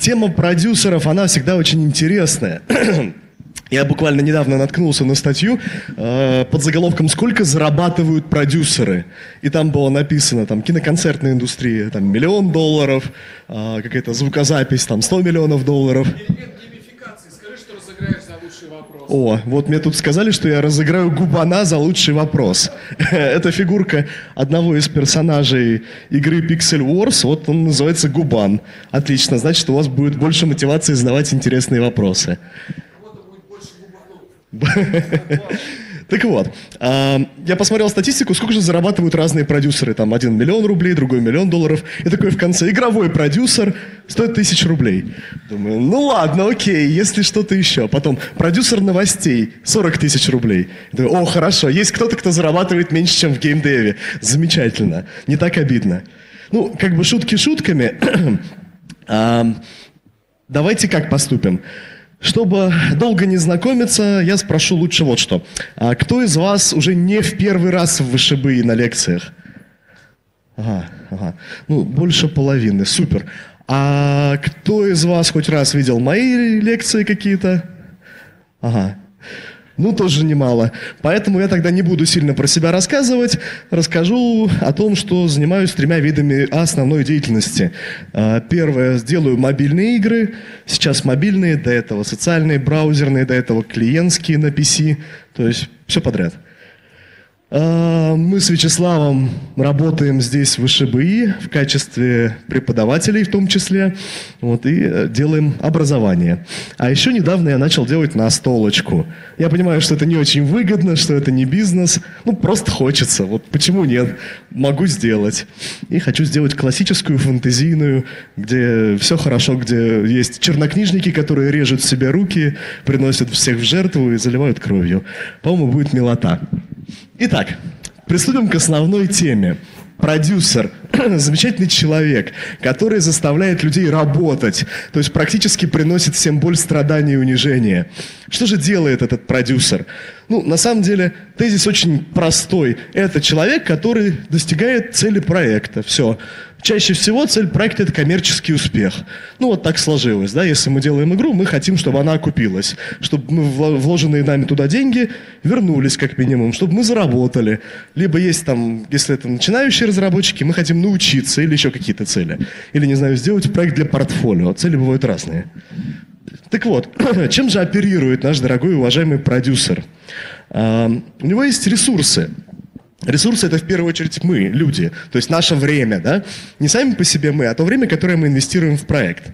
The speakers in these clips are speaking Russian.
Тема продюсеров, она всегда очень интересная. Я буквально недавно наткнулся на статью э, под заголовком «Сколько зарабатывают продюсеры?» И там было написано, там, киноконцертная индустрия, там, миллион долларов, э, какая-то звукозапись, там, 100 миллионов долларов. О, вот мне тут сказали, что я разыграю Губана за лучший вопрос. Это фигурка одного из персонажей игры Pixel Wars, вот он называется Губан. Отлично, значит, у вас будет больше мотивации задавать интересные вопросы. Так вот, а, я посмотрел статистику, сколько же зарабатывают разные продюсеры. Там один миллион рублей, другой миллион долларов. И такой в конце, игровой продюсер стоит тысяч рублей. Думаю, ну ладно, окей, если что-то еще. Потом, продюсер новостей, 40 тысяч рублей. Думаю, о, хорошо, есть кто-то, кто зарабатывает меньше, чем в геймдеве. Замечательно, не так обидно. Ну, как бы шутки шутками. а, давайте как поступим? Чтобы долго не знакомиться, я спрошу лучше вот что. А кто из вас уже не в первый раз в ВШБ на лекциях? Ага, ага. Ну, больше половины. Супер. А кто из вас хоть раз видел мои лекции какие-то? Ага. Ну, тоже немало. Поэтому я тогда не буду сильно про себя рассказывать. Расскажу о том, что занимаюсь тремя видами основной деятельности. А, первое, сделаю мобильные игры. Сейчас мобильные, до этого социальные, браузерные, до этого клиентские на PC. То есть все подряд. А, мы с Вячеславом работаем здесь в ШБИ в качестве преподавателей в том числе, вот, и э, делаем образование. А еще недавно я начал делать настолочку. Я понимаю, что это не очень выгодно, что это не бизнес, ну просто хочется, вот почему нет, могу сделать. И хочу сделать классическую фантазийную, где все хорошо, где есть чернокнижники, которые режут себе руки, приносят всех в жертву и заливают кровью. По-моему, будет милота. Итак, приступим к основной теме. Продюсер – замечательный человек, который заставляет людей работать, то есть практически приносит всем боль, страдания и унижения. Что же делает этот продюсер? Ну, на самом деле, тезис очень простой. Это человек, который достигает цели проекта. Все. Чаще всего цель проекта – это коммерческий успех. Ну, вот так сложилось, да, если мы делаем игру, мы хотим, чтобы она окупилась, чтобы мы вложенные нами туда деньги вернулись как минимум, чтобы мы заработали. Либо есть там, если это начинающие разработчики, мы хотим научиться или еще какие-то цели. Или, не знаю, сделать проект для портфолио. Цели бывают разные. Так вот, чем же оперирует наш дорогой и уважаемый продюсер? А, у него есть ресурсы. Ресурсы – это в первую очередь мы, люди, то есть наше время, да? Не сами по себе мы, а то время, которое мы инвестируем в проект.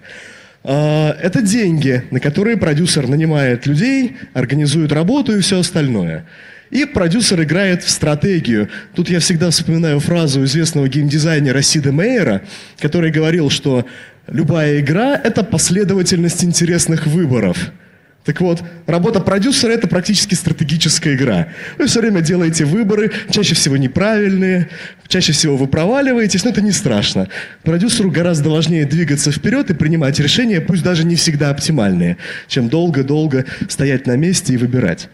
А, это деньги, на которые продюсер нанимает людей, организует работу и все остальное. И продюсер играет в стратегию. Тут я всегда вспоминаю фразу известного геймдизайнера Сида Мейера, который говорил, что любая игра – это последовательность интересных выборов – так вот, работа продюсера – это практически стратегическая игра. Вы все время делаете выборы, чаще всего неправильные, чаще всего вы проваливаетесь, но это не страшно. Продюсеру гораздо важнее двигаться вперед и принимать решения, пусть даже не всегда оптимальные, чем долго-долго стоять на месте и выбирать.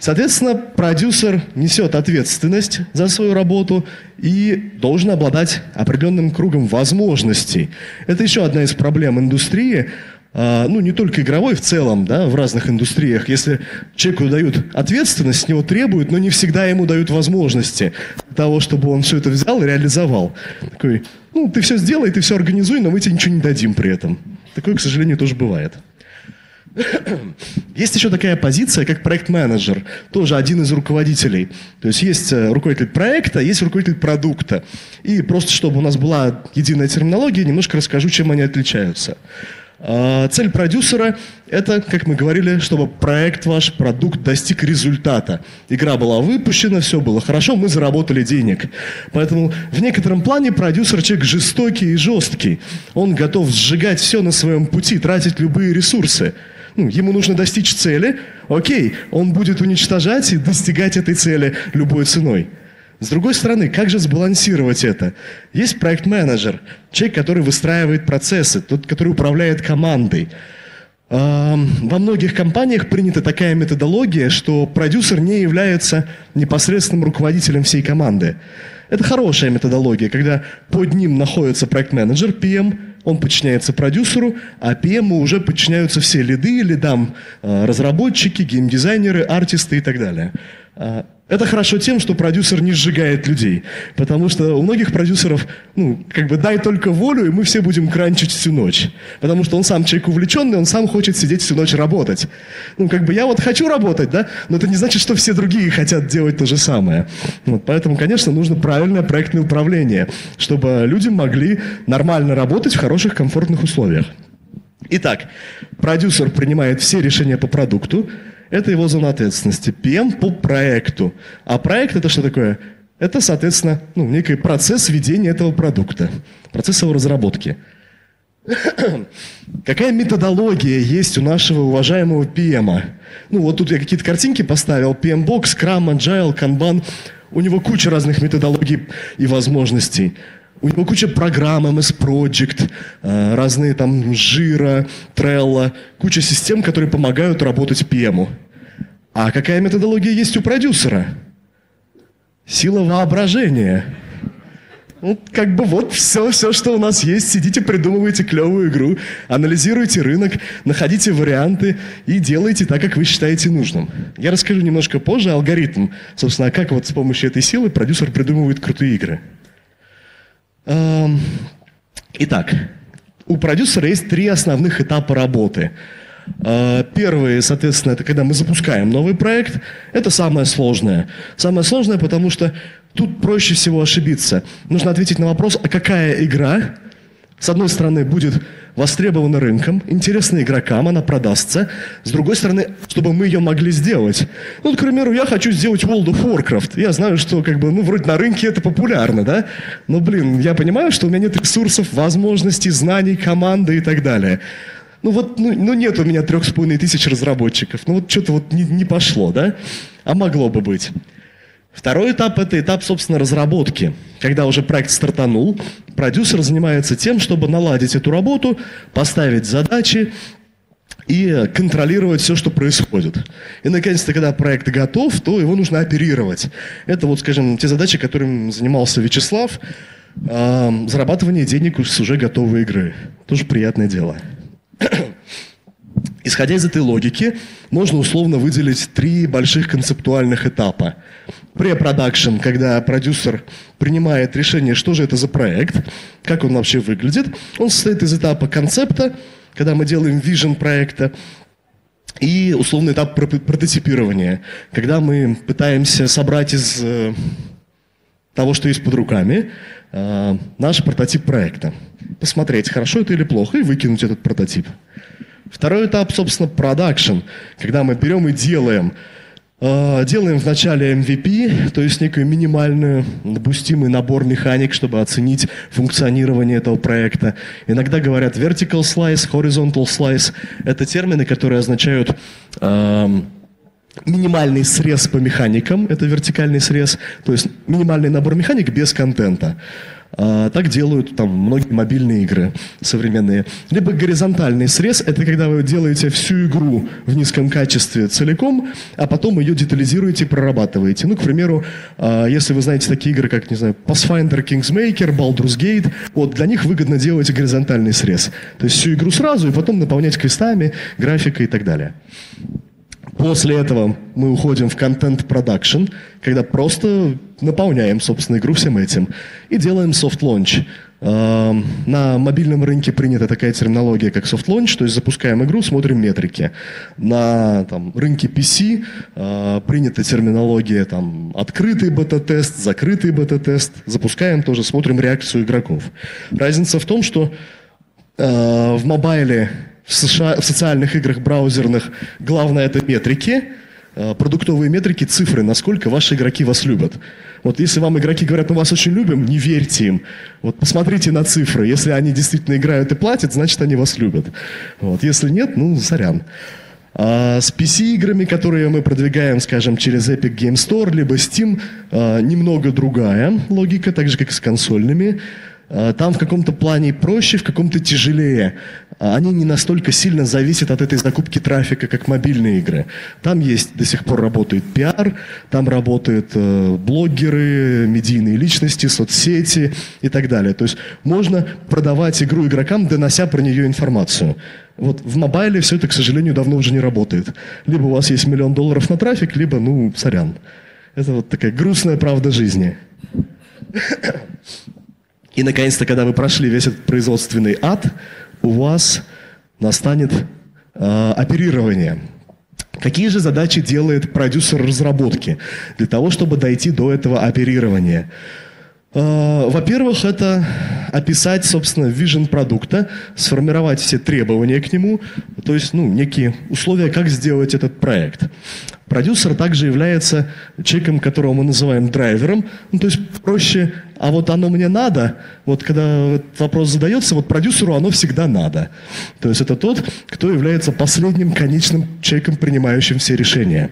Соответственно, продюсер несет ответственность за свою работу и должен обладать определенным кругом возможностей. Это еще одна из проблем индустрии – ну, не только игровой в целом, да, в разных индустриях. Если человеку дают ответственность, с него требуют, но не всегда ему дают возможности того, чтобы он все это взял и реализовал. Такой, ну, ты все сделай, ты все организуй, но мы тебе ничего не дадим при этом. Такое, к сожалению, тоже бывает. Есть еще такая позиция, как проект-менеджер, тоже один из руководителей. То есть есть э, руководитель проекта, есть руководитель продукта. И просто чтобы у нас была единая терминология, немножко расскажу, чем они отличаются. А, цель продюсера – это, как мы говорили, чтобы проект ваш, продукт достиг результата. Игра была выпущена, все было хорошо, мы заработали денег. Поэтому в некотором плане продюсер человек жестокий и жесткий. Он готов сжигать все на своем пути, тратить любые ресурсы. Ну, ему нужно достичь цели, окей, он будет уничтожать и достигать этой цели любой ценой. С другой стороны, как же сбалансировать это? Есть проект-менеджер, человек, который выстраивает процессы, тот, который управляет командой. Во многих компаниях принята такая методология, что продюсер не является непосредственным руководителем всей команды. Это хорошая методология, когда под ним находится проект-менеджер, PM, он подчиняется продюсеру, а PM уже подчиняются все лиды, лидам э, разработчики, геймдизайнеры, артисты и так далее. Это хорошо тем, что продюсер не сжигает людей. Потому что у многих продюсеров, ну, как бы дай только волю, и мы все будем кранчить всю ночь. Потому что он сам человек увлеченный, он сам хочет сидеть всю ночь работать. Ну, как бы я вот хочу работать, да, но это не значит, что все другие хотят делать то же самое. Вот, поэтому, конечно, нужно правильное проектное управление, чтобы люди могли нормально работать в хороших, комфортных условиях. Итак, продюсер принимает все решения по продукту, это его зона ответственности. PM по проекту. А проект это что такое? Это, соответственно, ну, некий процесс ведения этого продукта, процесс его разработки. Какая методология есть у нашего уважаемого PM? Ну, вот тут я какие-то картинки поставил. PM-бокс, Scrum, Agile, Kanban. У него куча разных методологий и возможностей. У него куча программ, MS Project, э, разные там Жира, Trello, куча систем, которые помогают работать PM. А какая методология есть у продюсера? Сила воображения. Ну, как бы вот все, все, что у нас есть. Сидите, придумывайте клевую игру, анализируйте рынок, находите варианты и делайте так, как вы считаете нужным. Я расскажу немножко позже алгоритм, собственно, как вот с помощью этой силы продюсер придумывает крутые игры. Эм, итак, у продюсера есть три основных этапа работы. Э, первый, соответственно, это когда мы запускаем новый проект. Это самое сложное. Самое сложное, потому что тут проще всего ошибиться. Нужно ответить на вопрос, а какая игра, с одной стороны, будет востребована рынком, интересна игрокам, она продастся. С другой стороны, чтобы мы ее могли сделать. Ну, к примеру, я хочу сделать World of Warcraft. Я знаю, что как бы, ну, вроде на рынке это популярно, да? Но, блин, я понимаю, что у меня нет ресурсов, возможностей, знаний, команды и так далее. Ну вот, ну, ну нет у меня трех с половиной тысяч разработчиков. Ну вот что-то вот не, не пошло, да? А могло бы быть. Второй этап – это этап, собственно, разработки. Когда уже проект стартанул, продюсер занимается тем, чтобы наладить эту работу, поставить задачи и контролировать все, что происходит. И, наконец-то, когда проект готов, то его нужно оперировать. Это, вот, скажем, те задачи, которым занимался Вячеслав, зарабатывание денег с уже готовой игры. Тоже приятное дело. Исходя из этой логики, можно условно выделить три больших концептуальных этапа. Pre-production, когда продюсер принимает решение, что же это за проект, как он вообще выглядит. Он состоит из этапа концепта, когда мы делаем vision проекта, и условный этап прототипирования, когда мы пытаемся собрать из э, того, что есть под руками, э, наш прототип проекта. Посмотреть, хорошо это или плохо, и выкинуть этот прототип. Второй этап, собственно, продакшн, когда мы берем и делаем. Э, делаем вначале MVP, то есть некий минимальный допустимый набор механик, чтобы оценить функционирование этого проекта. Иногда говорят vertical slice, horizontal slice. Это термины, которые означают э, минимальный срез по механикам, это вертикальный срез, то есть минимальный набор механик без контента. А, так делают там многие мобильные игры современные. Либо горизонтальный срез – это когда вы делаете всю игру в низком качестве целиком, а потом ее детализируете и прорабатываете. Ну, к примеру, а, если вы знаете такие игры, как, не знаю, Pathfinder, Kingsmaker, Baldur's Gate, вот для них выгодно делать горизонтальный срез. То есть всю игру сразу и потом наполнять квестами, графикой и так далее. После этого мы уходим в контент-продакшн, когда просто наполняем, собственно, игру всем этим. И делаем soft-launch. Эм, на мобильном рынке принята такая терминология, как soft launch, то есть запускаем игру, смотрим метрики. На там, рынке PC э, принята терминология там, открытый бета-тест, закрытый бета-тест. Запускаем тоже, смотрим реакцию игроков. Разница в том, что э, в мобайле в, США, в социальных играх браузерных главное это метрики, продуктовые метрики, цифры, насколько ваши игроки вас любят. Вот если вам игроки говорят, мы вас очень любим, не верьте им. Вот посмотрите на цифры. Если они действительно играют и платят, значит, они вас любят. Вот. Если нет, ну, сорян. А с PC-играми, которые мы продвигаем, скажем, через Epic Game Store, либо Steam, а, немного другая логика, так же, как и с консольными. А, там в каком-то плане проще, в каком-то тяжелее. А они не настолько сильно зависят от этой закупки трафика, как мобильные игры. Там есть, до сих пор работает пиар, там работают э, блогеры, медийные личности, соцсети и так далее. То есть можно продавать игру игрокам, донося про нее информацию. Вот в мобайле все это, к сожалению, давно уже не работает. Либо у вас есть миллион долларов на трафик, либо, ну, сорян. Это вот такая грустная правда жизни. И, наконец-то, когда вы прошли весь этот производственный ад, у вас настанет э, оперирование. Какие же задачи делает продюсер разработки для того, чтобы дойти до этого оперирования? Э, во-первых, это описать, собственно, вижен продукта, сформировать все требования к нему, то есть, ну, некие условия, как сделать этот проект. Продюсер также является человеком, которого мы называем драйвером, ну, то есть проще, а вот оно мне надо, вот когда этот вопрос задается, вот продюсеру оно всегда надо. То есть это тот, кто является последним конечным человеком, принимающим все решения.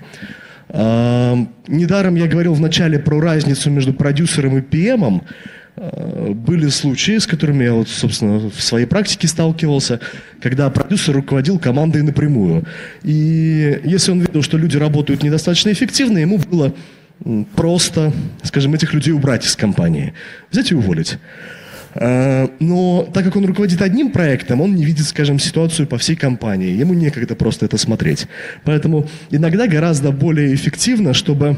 Недаром я говорил вначале про разницу между продюсером и PM. А, были случаи, с которыми я, вот, собственно, в своей практике сталкивался, когда продюсер руководил командой напрямую. И если он видел, что люди работают недостаточно эффективно, ему было просто, скажем, этих людей убрать из компании, взять и уволить. Э, но так как он руководит одним проектом, он не видит, скажем, ситуацию по всей компании. Ему некогда просто это смотреть. Поэтому иногда гораздо более эффективно, чтобы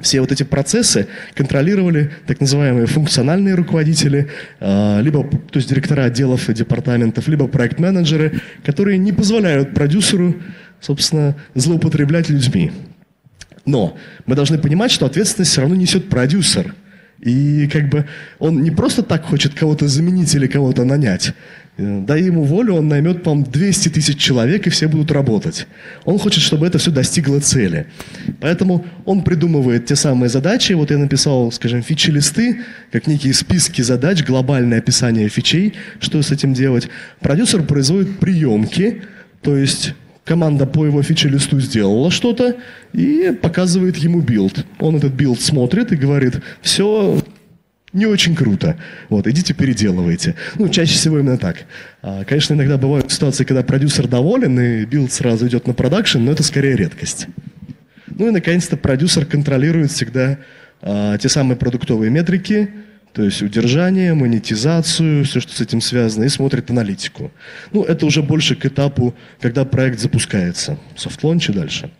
все вот эти процессы контролировали так называемые функциональные руководители, э, либо то есть директора отделов и департаментов, либо проект-менеджеры, которые не позволяют продюсеру, собственно, злоупотреблять людьми. Но мы должны понимать, что ответственность все равно несет продюсер – и как бы он не просто так хочет кого-то заменить или кого-то нанять. Дай ему волю, он наймет, по-моему, 200 тысяч человек, и все будут работать. Он хочет, чтобы это все достигло цели. Поэтому он придумывает те самые задачи. Вот я написал, скажем, фичи-листы, как некие списки задач, глобальное описание фичей, что с этим делать. Продюсер производит приемки, то есть команда по его feature list у сделала что-то и показывает ему build. Он этот build смотрит и говорит, все не очень круто. Вот, идите переделывайте. Ну, чаще всего именно так. А, конечно, иногда бывают ситуации, когда продюсер доволен, и build сразу идет на production, но это скорее редкость. Ну и, наконец-то, продюсер контролирует всегда а, те самые продуктовые метрики, то есть удержание, монетизацию, все, что с этим связано, и смотрит аналитику. Ну, это уже больше к этапу, когда проект запускается. Soft launch и дальше.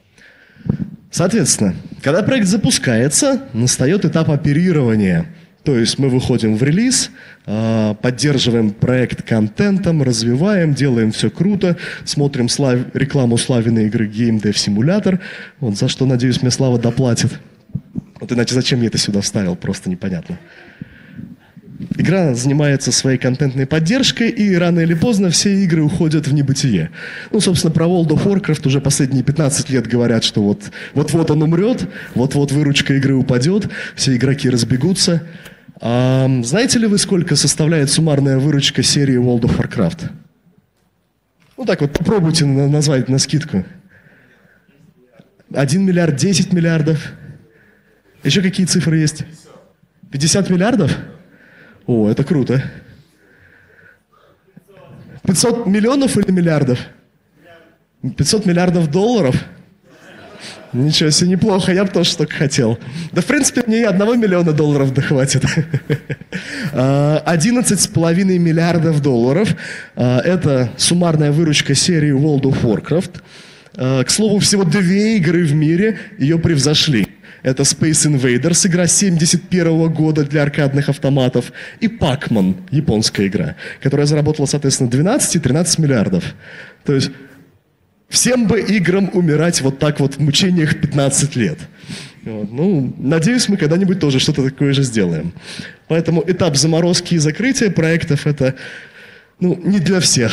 Соответственно, когда проект запускается, настает этап оперирования. То есть мы выходим в релиз, а, поддерживаем проект контентом, развиваем, делаем все круто, смотрим слав... рекламу славиной игры Game Dev Simulator, вот за что, надеюсь, мне Слава доплатит. Вот иначе зачем я это сюда вставил, просто непонятно. Игра занимается своей контентной поддержкой, и рано или поздно все игры уходят в небытие. Ну, собственно, про World of Warcraft уже последние 15 лет говорят, что вот, вот-вот он умрет, вот-вот выручка игры упадет, все игроки разбегутся. А, знаете ли вы, сколько составляет суммарная выручка серии World of Warcraft? Ну так вот, попробуйте назвать на скидку. 1 миллиард, 10 миллиардов. Еще какие цифры есть? 50 миллиардов? О, это круто. 500 миллионов или миллиардов? 500 миллиардов долларов? Ничего себе, неплохо, я бы тоже столько хотел. Да, в принципе, мне и одного миллиона долларов дохватит. 11,5 миллиардов долларов. А, это суммарная выручка серии World of Warcraft. А, к слову, всего две игры в мире ее превзошли. Это Space Invaders, игра 71 года для аркадных автоматов, и Pac-Man, японская игра, которая заработала, соответственно, 12 и 13 миллиардов. То есть всем бы играм умирать вот так вот в мучениях 15 лет. Вот. Ну, надеюсь, мы когда-нибудь тоже что-то такое же сделаем. Поэтому этап заморозки и закрытия проектов это ну, не для всех.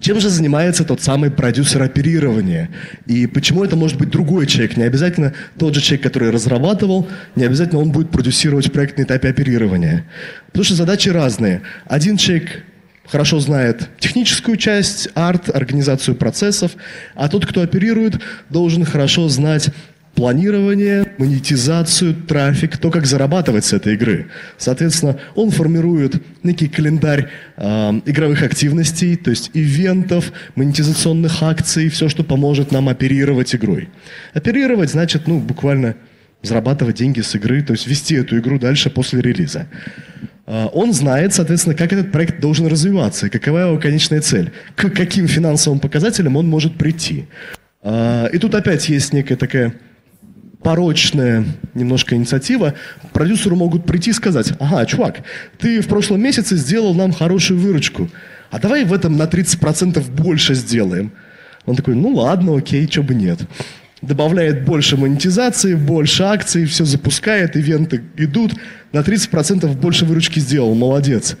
Чем же занимается тот самый продюсер оперирования? И почему это может быть другой человек? Не обязательно тот же человек, который разрабатывал, не обязательно он будет продюсировать проект на этапе оперирования. Потому что задачи разные. Один человек хорошо знает техническую часть, арт, организацию процессов, а тот, кто оперирует, должен хорошо знать планирование, монетизацию, трафик, то, как зарабатывать с этой игры. Соответственно, он формирует некий календарь э, игровых активностей, то есть ивентов, монетизационных акций, все, что поможет нам оперировать игрой. Оперировать значит, ну, буквально зарабатывать деньги с игры, то есть вести эту игру дальше после релиза. Э, он знает, соответственно, как этот проект должен развиваться, какова его конечная цель, к каким финансовым показателям он может прийти. Э, и тут опять есть некая такая порочная немножко инициатива, продюсеру могут прийти и сказать, ага, чувак, ты в прошлом месяце сделал нам хорошую выручку, а давай в этом на 30% больше сделаем. Он такой, ну ладно, окей, что бы нет. Добавляет больше монетизации, больше акций, все запускает, ивенты идут, на 30% больше выручки сделал, молодец.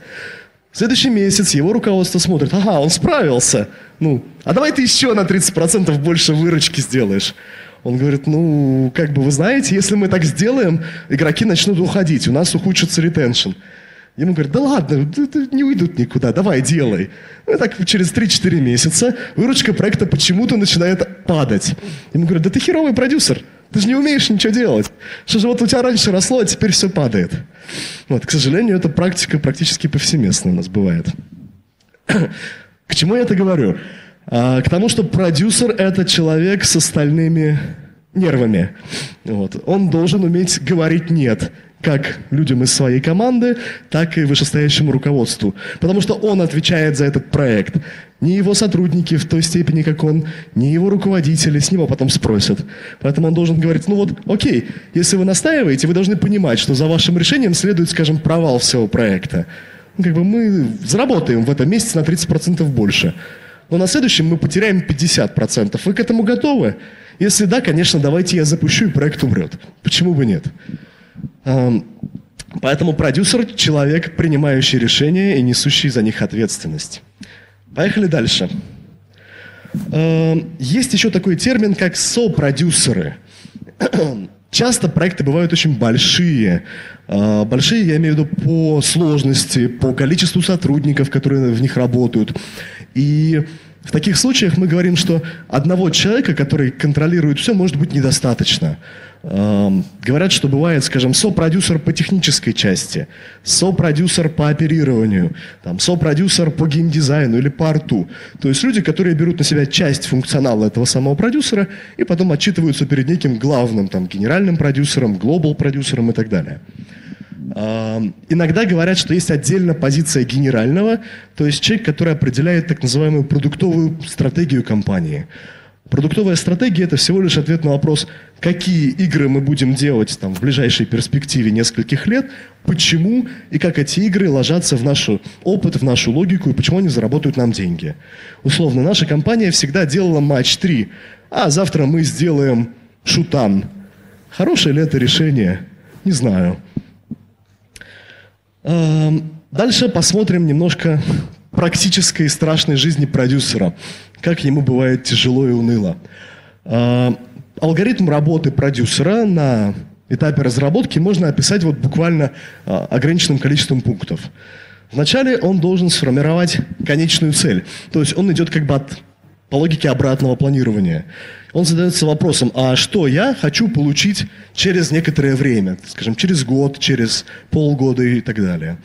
следующий месяц его руководство смотрит, ага, он справился, ну, а давай ты еще на 30% больше выручки сделаешь. Он говорит, ну, как бы вы знаете, если мы так сделаем, игроки начнут уходить, у нас ухудшится ретеншн. Ему говорят, да ладно, не уйдут никуда, давай, делай. Ну, и так через 3-4 месяца выручка проекта почему-то начинает падать. Ему говорят, да ты херовый продюсер, ты же не умеешь ничего делать. Что же вот у тебя раньше росло, а теперь все падает. Вот, к сожалению, эта практика практически повсеместно у нас бывает. К чему я это говорю? А, к тому, что продюсер – это человек с остальными нервами. Вот. Он должен уметь говорить «нет» как людям из своей команды, так и вышестоящему руководству. Потому что он отвечает за этот проект. Не его сотрудники в той степени, как он, не его руководители, с него потом спросят. Поэтому он должен говорить, ну вот, окей, если вы настаиваете, вы должны понимать, что за вашим решением следует, скажем, провал всего проекта. Ну, как бы мы заработаем в этом месяце на 30% больше но на следующем мы потеряем 50%. Вы к этому готовы? Если да, конечно, давайте я запущу, и проект умрет. Почему бы нет? Поэтому продюсер – человек, принимающий решения и несущий за них ответственность. Поехали дальше. Есть еще такой термин, как сопродюсеры. Часто проекты бывают очень большие. А, большие, я имею в виду по сложности, по количеству сотрудников, которые в них работают. И в таких случаях мы говорим, что одного человека, который контролирует все, может быть недостаточно. Говорят, что бывает, скажем, сопродюсер по технической части, сопродюсер по оперированию, там, сопродюсер по геймдизайну или по арту. То есть люди, которые берут на себя часть функционала этого самого продюсера и потом отчитываются перед неким главным там, генеральным продюсером, глобал продюсером и так далее. Иногда говорят, что есть отдельно позиция генерального, то есть человек, который определяет так называемую продуктовую стратегию компании. Продуктовая стратегия – это всего лишь ответ на вопрос, какие игры мы будем делать там, в ближайшей перспективе нескольких лет, почему и как эти игры ложатся в наш опыт, в нашу логику и почему они заработают нам деньги. Условно, наша компания всегда делала матч 3, а завтра мы сделаем шутан. Хорошее ли это решение? Не знаю. Эм, дальше посмотрим немножко практической и страшной жизни продюсера. Как ему бывает тяжело и уныло. Эм, алгоритм работы продюсера на этапе разработки можно описать вот буквально э, ограниченным количеством пунктов. Вначале он должен сформировать конечную цель. То есть он идет как бы от, по логике обратного планирования он задается вопросом, а что я хочу получить через некоторое время, скажем, через год, через полгода и так далее.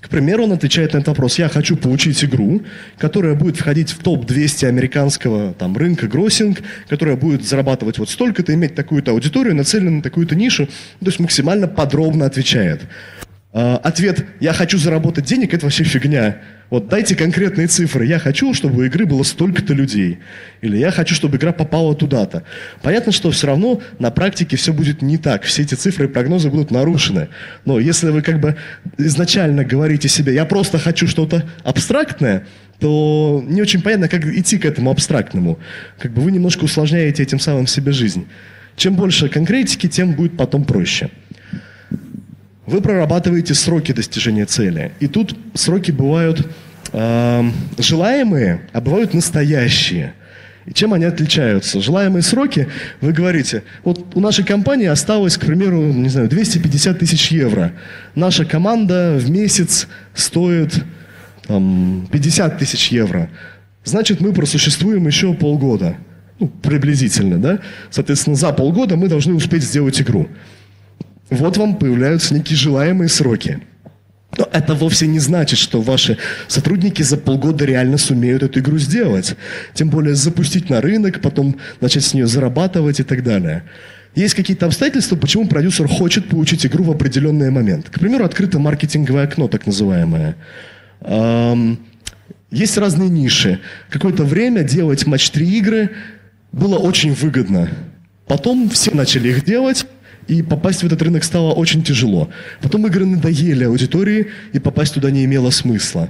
К примеру, он отвечает на этот вопрос. Я хочу получить игру, которая будет входить в топ-200 американского там, рынка гроссинг, которая будет зарабатывать вот столько-то, иметь такую-то аудиторию, нацеленную на такую-то нишу. То есть максимально подробно отвечает. А, ответ «я хочу заработать денег» — это вообще фигня. Вот дайте конкретные цифры. Я хочу, чтобы у игры было столько-то людей. Или я хочу, чтобы игра попала туда-то. Понятно, что все равно на практике все будет не так. Все эти цифры и прогнозы будут нарушены. Но если вы как бы изначально говорите себе «я просто хочу что-то абстрактное», то не очень понятно, как идти к этому абстрактному. Как бы вы немножко усложняете этим самым себе жизнь. Чем больше конкретики, тем будет потом проще. Вы прорабатываете сроки достижения цели. И тут сроки бывают э, желаемые, а бывают настоящие. И чем они отличаются? Желаемые сроки, вы говорите, вот у нашей компании осталось, к примеру, не знаю, 250 тысяч евро. Наша команда в месяц стоит там, 50 тысяч евро. Значит, мы просуществуем еще полгода. Ну, приблизительно, да? Соответственно, за полгода мы должны успеть сделать игру. Вот вам появляются некие желаемые сроки. Но это вовсе не значит, что ваши сотрудники за полгода реально сумеют эту игру сделать. Тем более запустить на рынок, потом начать с нее зарабатывать и так далее. Есть какие-то обстоятельства, почему продюсер хочет получить игру в определенный момент. К примеру, открыто маркетинговое окно, так называемое. Есть разные ниши. Какое-то время делать матч-3 игры было очень выгодно. Потом все начали их делать, и попасть в этот рынок стало очень тяжело. Потом игры надоели аудитории, и попасть туда не имело смысла.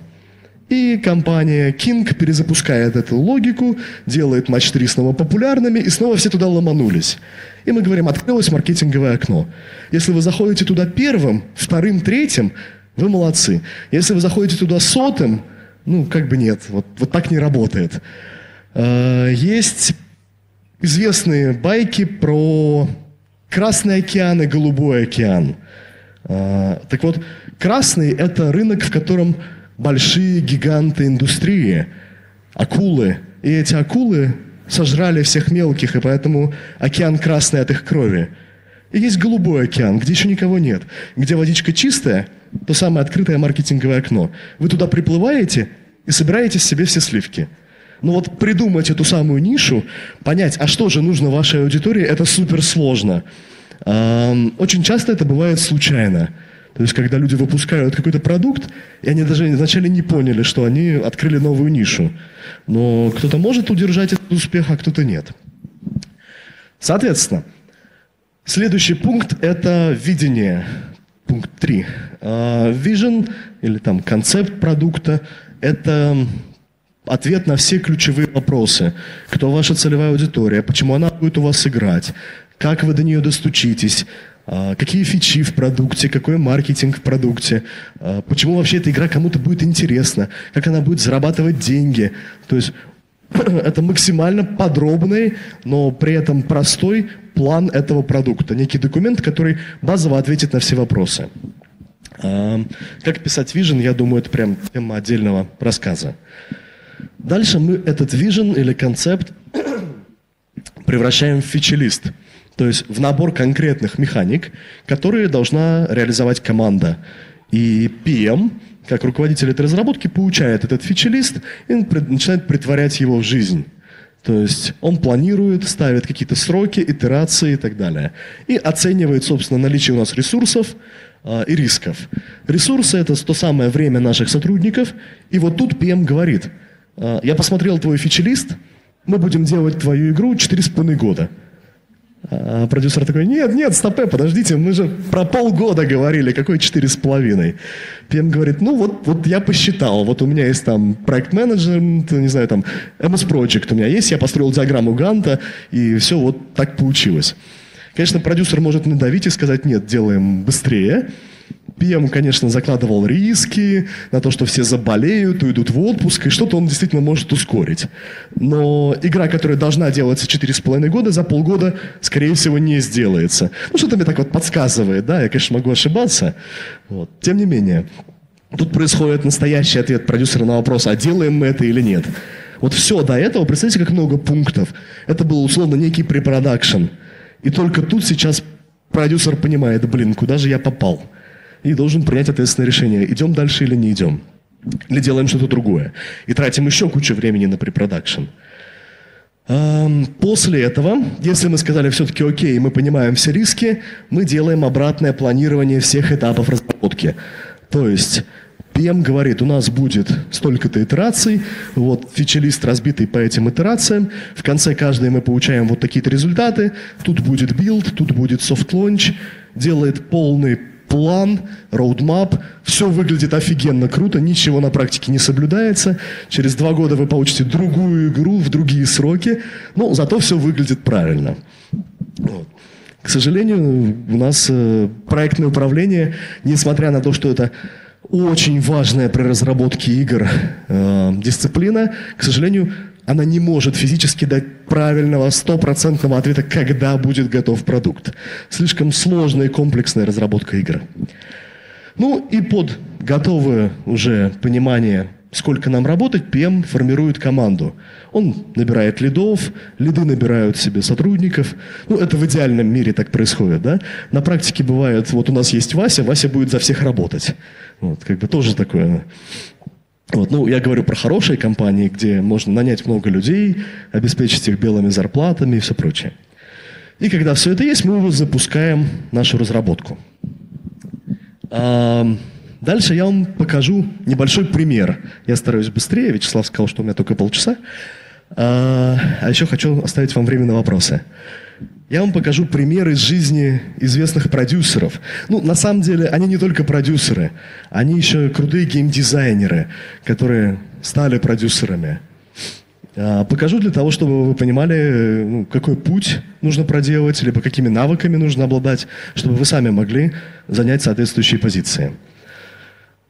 И компания King перезапускает эту логику, делает матч 3 снова популярными, и снова все туда ломанулись. И мы говорим, открылось маркетинговое окно. Если вы заходите туда первым, вторым, третьим, вы молодцы. Если вы заходите туда сотым, ну, как бы нет, вот, вот так не работает. Э, есть известные байки про Красный океан и Голубой океан. А, так вот, красный – это рынок, в котором большие гиганты индустрии, акулы. И эти акулы сожрали всех мелких, и поэтому океан красный от их крови. И есть голубой океан, где еще никого нет, где водичка чистая, то самое открытое маркетинговое окно. Вы туда приплываете и собираете себе все сливки. Но вот придумать эту самую нишу, понять, а что же нужно вашей аудитории, это супер сложно. Очень часто это бывает случайно. То есть, когда люди выпускают какой-то продукт, и они даже вначале не поняли, что они открыли новую нишу. Но кто-то может удержать этот успех, а кто-то нет. Соответственно, следующий пункт – это видение. Пункт 3. Vision или там концепт продукта – это ответ на все ключевые вопросы. Кто ваша целевая аудитория, почему она будет у вас играть, как вы до нее достучитесь, а, какие фичи в продукте, какой маркетинг в продукте, а, почему вообще эта игра кому-то будет интересна, как она будет зарабатывать деньги. То есть это максимально подробный, но при этом простой план этого продукта. Некий документ, который базово ответит на все вопросы. А, как писать вижен, я думаю, это прям тема отдельного рассказа. Дальше мы этот вижен или концепт превращаем в фичи-лист – то есть в набор конкретных механик, которые должна реализовать команда. И PM, как руководитель этой разработки, получает этот фичи-лист и начинает притворять его в жизнь. То есть он планирует, ставит какие-то сроки, итерации и так далее. И оценивает, собственно, наличие у нас ресурсов э, и рисков. Ресурсы – это то самое время наших сотрудников. И вот тут PM говорит, я посмотрел твой фичи-лист, мы будем делать твою игру 4,5 года. А продюсер такой, нет, нет, стопе, подождите, мы же про полгода говорили, какой четыре с половиной. ПМ говорит, ну вот, вот я посчитал, вот у меня есть там проект-менеджер, не знаю, там MS Project у меня есть, я построил диаграмму Ганта, и все вот так получилось. Конечно, продюсер может надавить и сказать, нет, делаем быстрее, PM, конечно, закладывал риски на то, что все заболеют, уйдут в отпуск, и что-то он действительно может ускорить. Но игра, которая должна делаться 4,5 года, за полгода, скорее всего, не сделается. Ну, что-то мне так вот подсказывает, да, я, конечно, могу ошибаться. Вот. Тем не менее, тут происходит настоящий ответ продюсера на вопрос, а делаем мы это или нет. Вот все до этого, представьте, как много пунктов. Это был, условно, некий pre-production. И только тут сейчас продюсер понимает, блин, куда же я попал? И должен принять ответственное решение, идем дальше или не идем. Или делаем что-то другое. И тратим еще кучу времени на pre-production. После этого, если мы сказали все-таки окей, мы понимаем все риски, мы делаем обратное планирование всех этапов разработки. То есть PM говорит, у нас будет столько-то итераций, вот feature list разбитый по этим итерациям, в конце каждой мы получаем вот такие-то результаты, тут будет build, тут будет launch, делает полный план, roadmap, все выглядит офигенно круто, ничего на практике не соблюдается. Через два года вы получите другую игру в другие сроки, но зато все выглядит правильно. Вот. К сожалению, у нас э, проектное управление, несмотря на то, что это очень важная при разработке игр э, дисциплина, к сожалению, она не может физически дать правильного, стопроцентного ответа, когда будет готов продукт. Слишком сложная и комплексная разработка игры. Ну и под готовое уже понимание сколько нам работать, PM формирует команду. Он набирает лидов, лиды набирают себе сотрудников. Ну, это в идеальном мире так происходит, да? На практике бывает, вот у нас есть Вася, Вася будет за всех работать. Вот, как бы тоже такое вот, ну, я говорю про хорошие компании, где можно нанять много людей, обеспечить их белыми зарплатами и все прочее. И когда все это есть, мы запускаем нашу разработку. Дальше я вам покажу небольшой пример. Я стараюсь быстрее, Вячеслав сказал, что у меня только полчаса. А, а еще хочу оставить вам время на вопросы. Я вам покажу пример из жизни известных продюсеров. Ну, на самом деле, они не только продюсеры, они еще крутые геймдизайнеры, которые стали продюсерами. А, покажу для того, чтобы вы понимали, ну, какой путь нужно проделать, либо какими навыками нужно обладать, чтобы вы сами могли занять соответствующие позиции.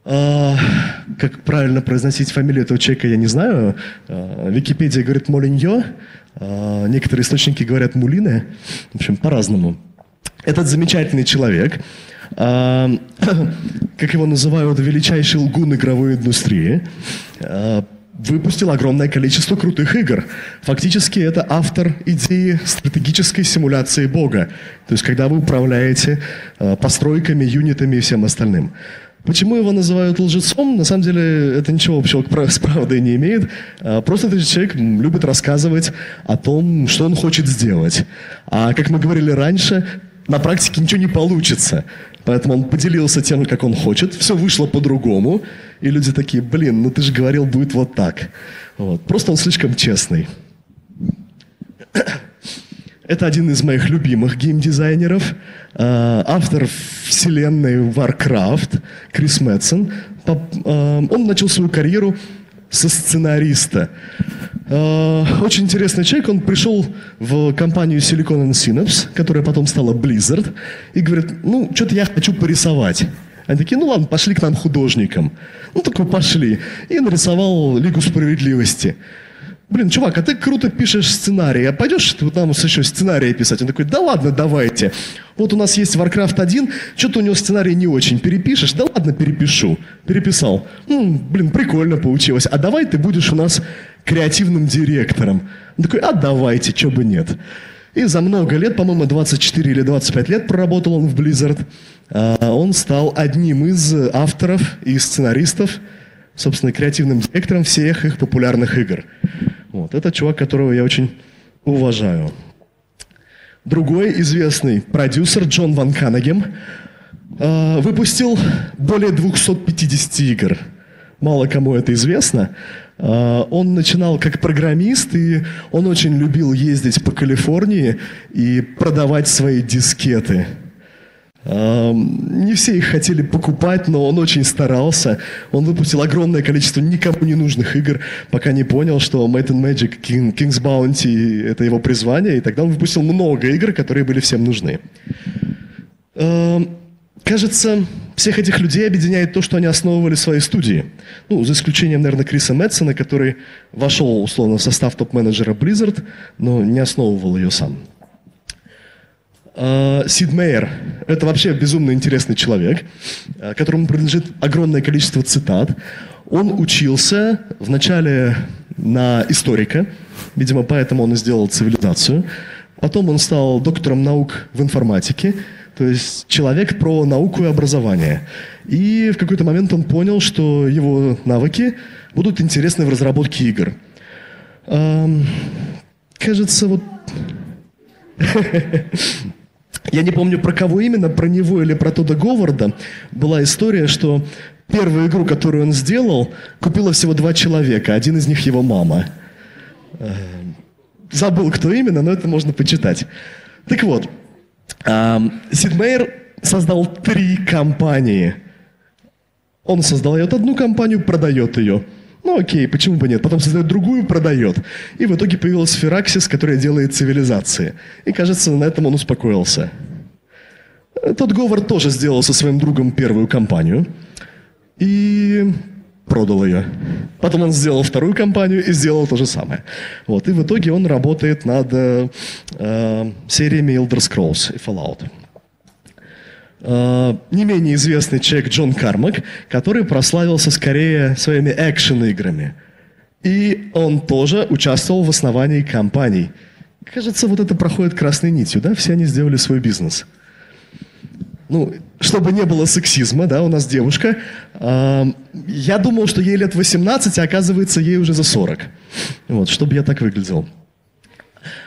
А, как правильно произносить фамилию этого человека, я не знаю. А, Википедия говорит Молиньо, а, некоторые источники говорят Мулины. В общем, по-разному. Этот замечательный человек, а, как его называют, величайший лгун игровой индустрии, а, выпустил огромное количество крутых игр. Фактически это автор идеи стратегической симуляции Бога. То есть когда вы управляете постройками, юнитами и всем остальным. Почему его называют лжецом? На самом деле это ничего общего с правдой не имеет. А, просто этот человек любит рассказывать о том, что он хочет сделать. А как мы говорили раньше, на практике ничего не получится. Поэтому он поделился тем, как он хочет. Все вышло по-другому. И люди такие, блин, ну ты же говорил, будет вот так. Вот. Просто он слишком честный. Это один из моих любимых геймдизайнеров, э, автор вселенной Warcraft, Крис Мэтсон. Э, он начал свою карьеру со сценариста. Э, очень интересный человек. Он пришел в компанию Silicon Synapse, которая потом стала Blizzard, и говорит, ну, что-то я хочу порисовать. Они такие, ну ладно, пошли к нам художникам. Ну, так мы пошли. И нарисовал Лигу Справедливости блин, чувак, а ты круто пишешь сценарий, а пойдешь ты вот нам еще сценарий писать? Он такой, да ладно, давайте. Вот у нас есть Warcraft 1, что-то у него сценарий не очень. Перепишешь? Да ладно, перепишу. Переписал. Ну, блин, прикольно получилось. А давай ты будешь у нас креативным директором. Он такой, а давайте, что бы нет. И за много лет, по-моему, 24 или 25 лет проработал он в Blizzard. А, он стал одним из авторов и сценаристов, собственно, креативным директором всех их популярных игр. Вот. Это чувак, которого я очень уважаю. Другой известный продюсер Джон Ван Канагем э, выпустил более 250 игр. Мало кому это известно. Э, он начинал как программист, и он очень любил ездить по Калифорнии и продавать свои дискеты – не все их хотели покупать, но он очень старался. Он выпустил огромное количество никому не нужных игр, пока не понял, что Might and Magic, King, King's Bounty — это его призвание, и тогда он выпустил много игр, которые были всем нужны. Кажется, всех этих людей объединяет то, что они основывали свои студии. Ну, за исключением, наверное, Криса Мэтсона, который вошел, условно, в состав топ-менеджера Blizzard, но не основывал ее сам. Э, Сид Мейер – это вообще безумно интересный человек, э, которому принадлежит огромное количество цитат. Он учился вначале на историка, видимо, поэтому он и сделал цивилизацию. Потом он стал доктором наук в информатике, то есть человек про науку и образование. И в какой-то момент он понял, что его навыки будут интересны в разработке игр. Эм, кажется, вот я не помню про кого именно, про него или про Тода Говарда, была история, что первую игру, которую он сделал, купила всего два человека. Один из них его мама. Э, забыл, кто именно, но это можно почитать. Так вот, Сид Мейер создал три компании. Он создает одну компанию, продает ее. Ну окей, почему бы нет? Потом создает другую, продает. И в итоге появилась Фераксис, которая делает цивилизации. И кажется, на этом он успокоился. Тот Говард тоже сделал со своим другом первую компанию. И продал ее. Потом он сделал вторую компанию и сделал то же самое. Вот. И в итоге он работает над э, сериями Elder Scrolls и Fallout. Э, не менее известный человек Джон Кармак, который прославился скорее своими экшен-играми. И он тоже участвовал в основании компаний. Кажется, вот это проходит красной нитью, да? Все они сделали свой бизнес. Ну, чтобы не было сексизма, да, у нас девушка. Э, я думал, что ей лет 18, а оказывается, ей уже за 40. Вот, чтобы я так выглядел.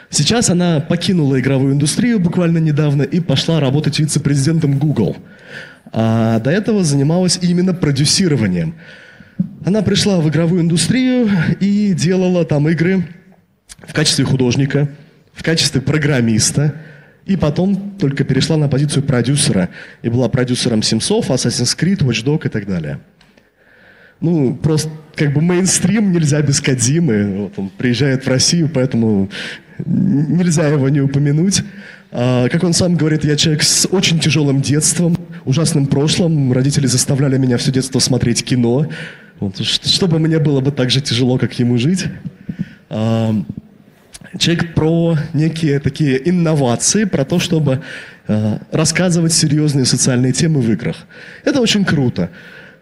Сейчас она покинула игровую индустрию буквально недавно и пошла работать вице-президентом Google. А до этого занималась именно продюсированием. Она пришла в игровую индустрию и делала там игры в качестве художника, в качестве программиста, и потом только перешла на позицию продюсера и была продюсером Симсов, Assassin's Creed, Watch Dog и так далее. Ну, просто как бы мейнстрим нельзя без Кадзимы. Вот он приезжает в Россию, поэтому нельзя его не упомянуть. А, как он сам говорит, я человек с очень тяжелым детством, ужасным прошлым. Родители заставляли меня все детство смотреть кино. Чтобы мне было бы так же тяжело, как ему жить. А, человек про некие такие инновации, про то, чтобы а, рассказывать серьезные социальные темы в играх. Это очень круто.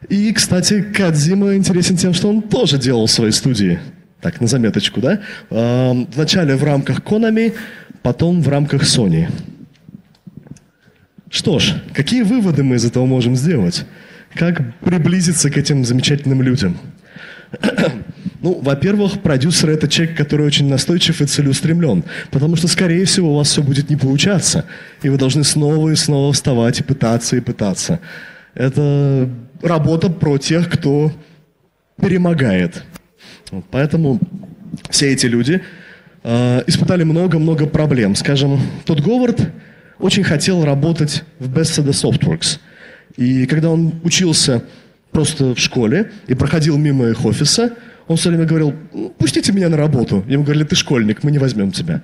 И, кстати, Кадзима интересен тем, что он тоже делал свои студии. Так, на заметочку, да? Вначале в рамках Konami, потом в рамках Sony. Что ж, какие выводы мы из этого можем сделать? Как приблизиться к этим замечательным людям? Ну, во-первых, продюсер – это человек, который очень настойчив и целеустремлен, потому что, скорее всего, у вас все будет не получаться, и вы должны снова и снова вставать и пытаться, и пытаться. Это работа про тех, кто перемогает. Поэтому все эти люди э, испытали много-много проблем. Скажем, тот Говард очень хотел работать в Bethesda Softworks. И когда он учился просто в школе и проходил мимо их офиса, он все время говорил, пустите меня на работу. Ему говорили, ты школьник, мы не возьмем тебя.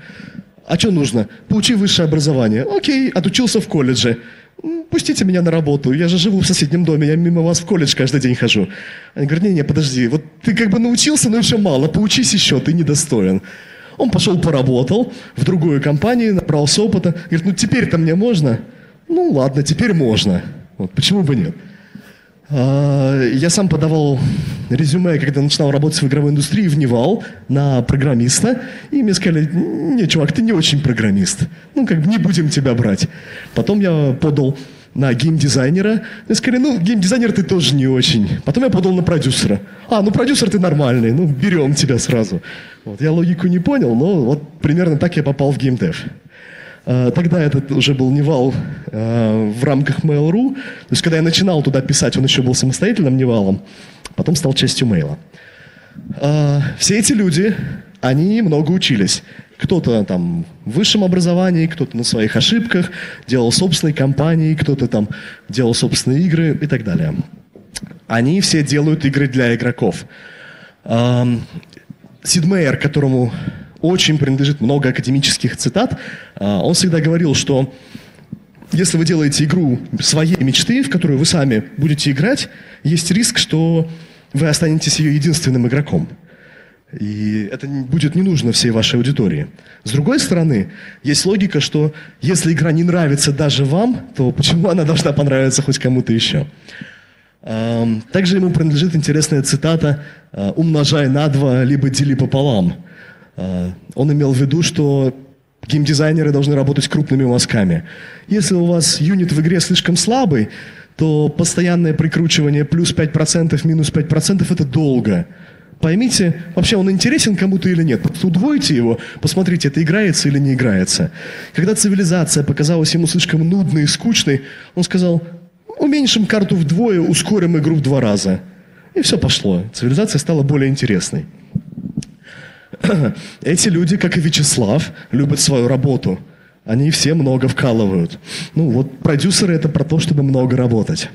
А что нужно? Получи высшее образование. Окей, отучился в колледже пустите меня на работу, я же живу в соседнем доме, я мимо вас в колледж каждый день хожу. Они говорят, не-не, подожди, вот ты как бы научился, но еще мало, поучись еще, ты недостоин. Он пошел поработал в другую компанию, набрался опыта, говорит, ну теперь-то мне можно? Ну ладно, теперь можно. Вот, почему бы нет? А, я сам подавал резюме, когда начинал работать в игровой индустрии, в Невал на программиста. И мне сказали, не, чувак, ты не очень программист. Ну, как бы не будем тебя брать. Потом я подал на геймдизайнера. Мне сказали, ну, геймдизайнер ты тоже не очень. Потом я подал на продюсера. А, ну, продюсер ты нормальный, ну, берем тебя сразу. Вот, я логику не понял, но вот примерно так я попал в геймдев. Э, тогда это уже был Nival э, в рамках Mail.ru. То есть, когда я начинал туда писать, он еще был самостоятельным Nival ом, потом стал частью Mail а. Э, все эти люди, они много учились. Кто-то там в высшем образовании, кто-то на своих ошибках, делал собственные компании, кто-то там делал собственные игры и так далее. Они все делают игры для игроков. Сид Мейер, которому очень принадлежит много академических цитат. А, он всегда говорил, что если вы делаете игру своей мечты, в которую вы сами будете играть, есть риск, что вы останетесь ее единственным игроком. И это будет не нужно всей вашей аудитории. С другой стороны, есть логика, что если игра не нравится даже вам, то почему она должна понравиться хоть кому-то еще? Также ему принадлежит интересная цитата «умножай на два, либо дели пополам». А, он имел в виду, что геймдизайнеры должны работать крупными мазками. Если у вас юнит в игре слишком слабый, то постоянное прикручивание плюс 5%, минус 5% это долго. Поймите, вообще он интересен кому-то или нет. Просто удвоите его, посмотрите, это играется или не играется. Когда цивилизация показалась ему слишком нудной и скучной, он сказал, уменьшим карту вдвое, ускорим игру в два раза. И все пошло. Цивилизация стала более интересной. Эти люди, как и Вячеслав, любят свою работу. Они все много вкалывают. Ну вот продюсеры это про то, чтобы много работать.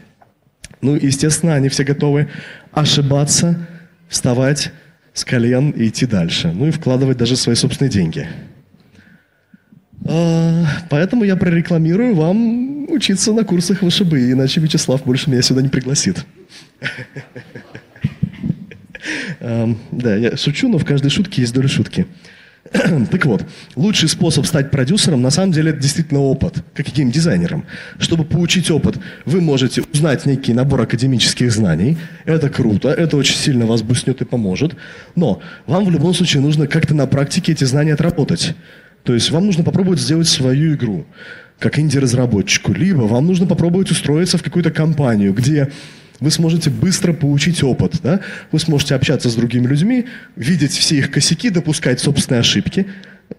Ну, естественно, они все готовы ошибаться, вставать с колен и идти дальше. Ну и вкладывать даже свои собственные деньги. А, поэтому я прорекламирую вам учиться на курсах ВШБ, иначе Вячеслав больше меня сюда не пригласит. Да, я шучу, но в каждой шутке есть доля шутки. так вот, лучший способ стать продюсером, на самом деле, это действительно опыт, как и геймдизайнером. Чтобы получить опыт, вы можете узнать некий набор академических знаний. Это круто, это очень сильно вас буснет и поможет. Но вам в любом случае нужно как-то на практике эти знания отработать. То есть вам нужно попробовать сделать свою игру, как инди-разработчику. Либо вам нужно попробовать устроиться в какую-то компанию, где вы сможете быстро получить опыт. Да? Вы сможете общаться с другими людьми, видеть все их косяки, допускать собственные ошибки.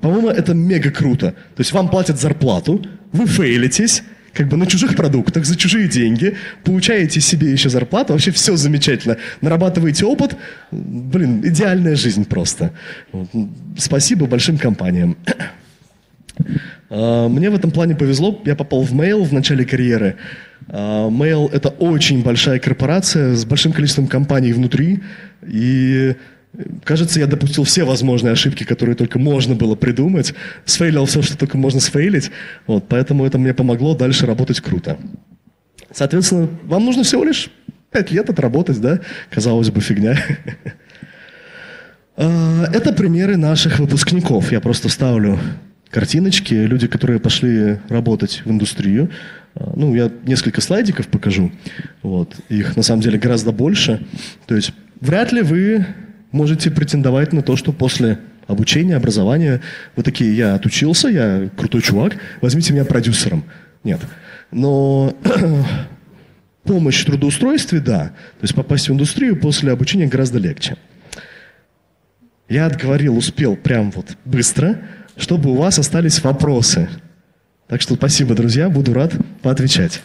По-моему, это мега круто. То есть вам платят зарплату, вы фейлитесь, как бы на чужих продуктах, за чужие деньги, получаете себе еще зарплату, вообще все замечательно. Нарабатываете опыт, блин, идеальная жизнь просто. Спасибо большим компаниям. А, мне в этом плане повезло, я попал в Mail в начале карьеры. А, Mail — это очень большая корпорация с большим количеством компаний внутри, и Кажется, я допустил все возможные ошибки, которые только можно было придумать. Сфейлил все, что только можно сфейлить. Вот, поэтому это мне помогло дальше работать круто. Соответственно, вам нужно всего лишь пять лет отработать, да? Казалось бы, фигня. А, это примеры наших выпускников. Я просто ставлю картиночки, люди, которые пошли работать в индустрию. А, ну, я несколько слайдиков покажу. Вот. Их на самом деле гораздо больше. То есть вряд ли вы можете претендовать на то, что после обучения, образования вы такие, я отучился, я крутой чувак, возьмите меня продюсером. Нет. Но помощь в трудоустройстве, да. То есть попасть в индустрию после обучения гораздо легче. Я отговорил, успел прям вот быстро, чтобы у вас остались вопросы. Так что спасибо, друзья, буду рад поотвечать.